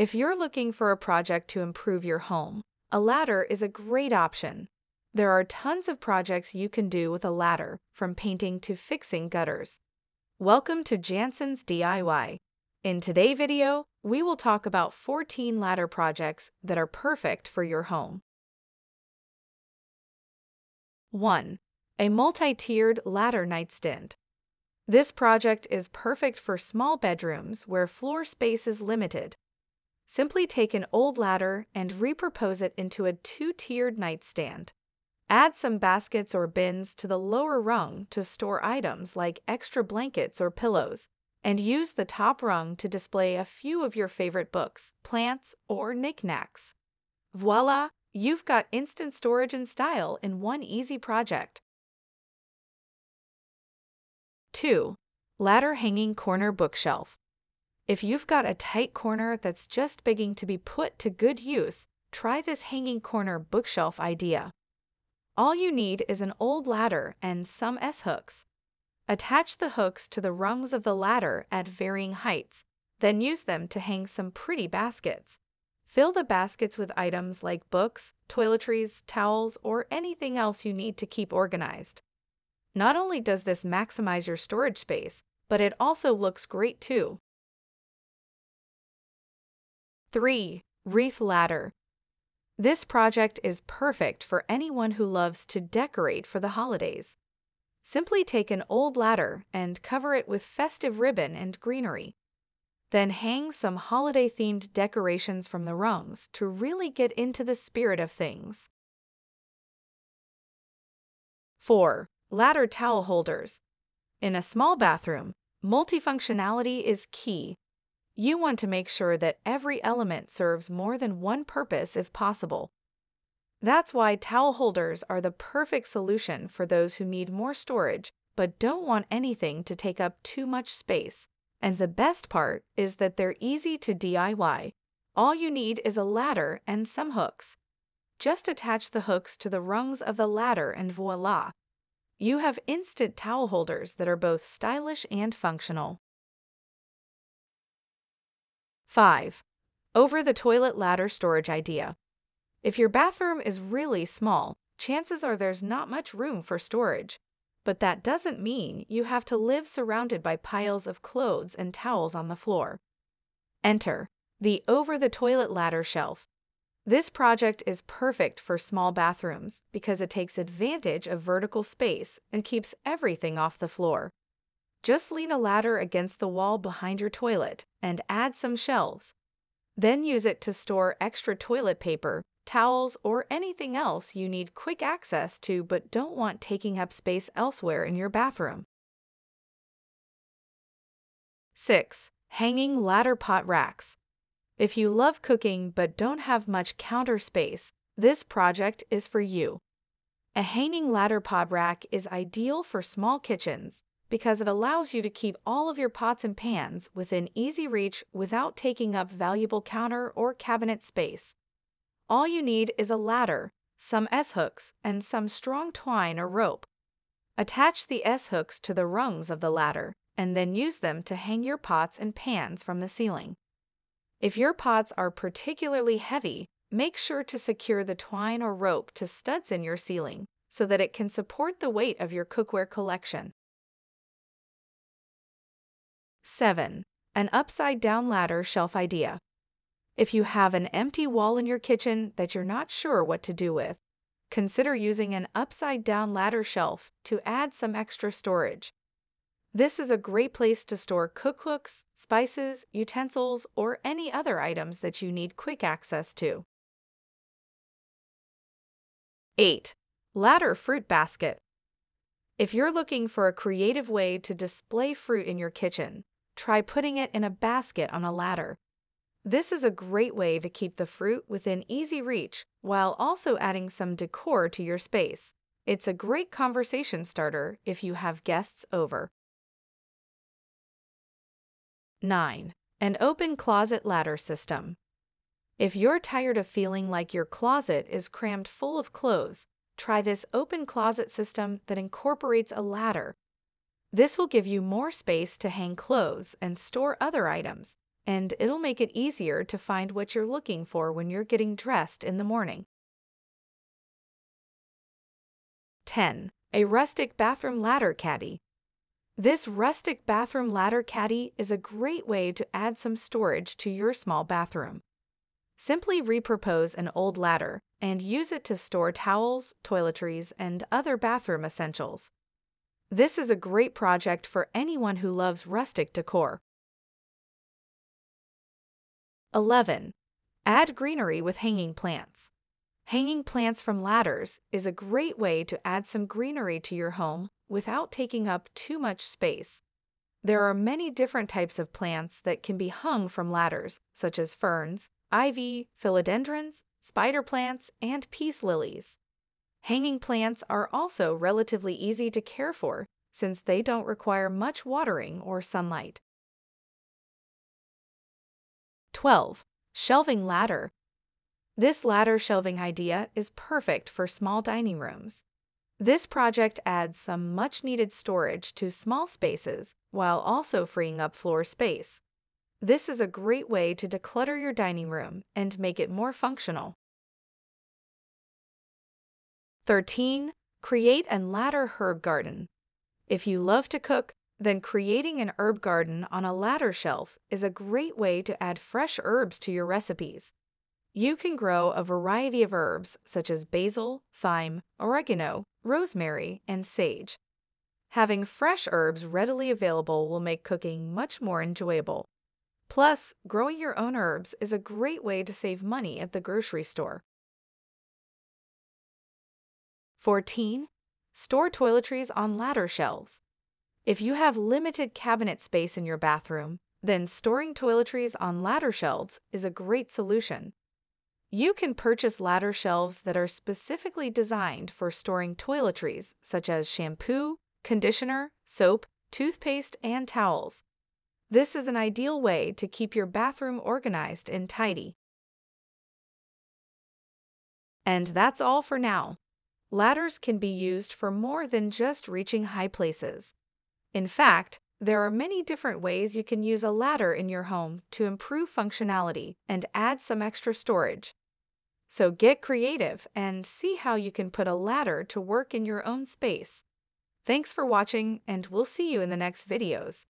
If you're looking for a project to improve your home, a ladder is a great option. There are tons of projects you can do with a ladder, from painting to fixing gutters. Welcome to Jansen's DIY. In today's video, we will talk about 14 ladder projects that are perfect for your home. 1. A multi-tiered ladder nightstand. This project is perfect for small bedrooms where floor space is limited. Simply take an old ladder and repurpose it into a two-tiered nightstand. Add some baskets or bins to the lower rung to store items like extra blankets or pillows, and use the top rung to display a few of your favorite books, plants, or knickknacks. Voila! You've got instant storage and style in one easy project. 2. Ladder Hanging Corner Bookshelf If you've got a tight corner that's just begging to be put to good use, try this hanging corner bookshelf idea. All you need is an old ladder and some S-hooks. Attach the hooks to the rungs of the ladder at varying heights, then use them to hang some pretty baskets. Fill the baskets with items like books, toiletries, towels, or anything else you need to keep organized. Not only does this maximize your storage space, but it also looks great too. 3. Wreath Ladder this project is perfect for anyone who loves to decorate for the holidays. Simply take an old ladder and cover it with festive ribbon and greenery. Then hang some holiday-themed decorations from the rungs to really get into the spirit of things. 4. Ladder towel holders. In a small bathroom, multifunctionality is key you want to make sure that every element serves more than one purpose if possible. That's why towel holders are the perfect solution for those who need more storage but don't want anything to take up too much space. And the best part is that they're easy to DIY. All you need is a ladder and some hooks. Just attach the hooks to the rungs of the ladder and voila! You have instant towel holders that are both stylish and functional. 5. Over the toilet ladder storage idea. If your bathroom is really small, chances are there's not much room for storage. But that doesn't mean you have to live surrounded by piles of clothes and towels on the floor. Enter the Over the Toilet Ladder Shelf. This project is perfect for small bathrooms because it takes advantage of vertical space and keeps everything off the floor. Just lean a ladder against the wall behind your toilet and add some shelves. Then use it to store extra toilet paper, towels, or anything else you need quick access to but don't want taking up space elsewhere in your bathroom. 6. Hanging ladder pot racks. If you love cooking but don't have much counter space, this project is for you. A hanging ladder pot rack is ideal for small kitchens because it allows you to keep all of your pots and pans within easy reach without taking up valuable counter or cabinet space. All you need is a ladder, some S-hooks, and some strong twine or rope. Attach the S-hooks to the rungs of the ladder and then use them to hang your pots and pans from the ceiling. If your pots are particularly heavy, make sure to secure the twine or rope to studs in your ceiling so that it can support the weight of your cookware collection. 7. An upside down ladder shelf idea. If you have an empty wall in your kitchen that you're not sure what to do with, consider using an upside down ladder shelf to add some extra storage. This is a great place to store cookbooks, spices, utensils, or any other items that you need quick access to. 8. Ladder Fruit Basket. If you're looking for a creative way to display fruit in your kitchen, try putting it in a basket on a ladder. This is a great way to keep the fruit within easy reach while also adding some decor to your space. It's a great conversation starter if you have guests over. 9. An open closet ladder system. If you're tired of feeling like your closet is crammed full of clothes, try this open closet system that incorporates a ladder this will give you more space to hang clothes and store other items, and it'll make it easier to find what you're looking for when you're getting dressed in the morning. 10. A rustic bathroom ladder caddy. This rustic bathroom ladder caddy is a great way to add some storage to your small bathroom. Simply repurpose an old ladder and use it to store towels, toiletries, and other bathroom essentials. This is a great project for anyone who loves rustic decor. 11. Add greenery with hanging plants. Hanging plants from ladders is a great way to add some greenery to your home without taking up too much space. There are many different types of plants that can be hung from ladders, such as ferns, ivy, philodendrons, spider plants, and peace lilies. Hanging plants are also relatively easy to care for since they don't require much watering or sunlight. 12. Shelving ladder. This ladder shelving idea is perfect for small dining rooms. This project adds some much needed storage to small spaces while also freeing up floor space. This is a great way to declutter your dining room and make it more functional. 13. Create and ladder herb garden. If you love to cook, then creating an herb garden on a ladder shelf is a great way to add fresh herbs to your recipes. You can grow a variety of herbs such as basil, thyme, oregano, rosemary, and sage. Having fresh herbs readily available will make cooking much more enjoyable. Plus, growing your own herbs is a great way to save money at the grocery store. 14. Store toiletries on ladder shelves. If you have limited cabinet space in your bathroom, then storing toiletries on ladder shelves is a great solution. You can purchase ladder shelves that are specifically designed for storing toiletries such as shampoo, conditioner, soap, toothpaste, and towels. This is an ideal way to keep your bathroom organized and tidy. And that's all for now. Ladders can be used for more than just reaching high places. In fact, there are many different ways you can use a ladder in your home to improve functionality and add some extra storage. So get creative and see how you can put a ladder to work in your own space. Thanks for watching, and we'll see you in the next videos.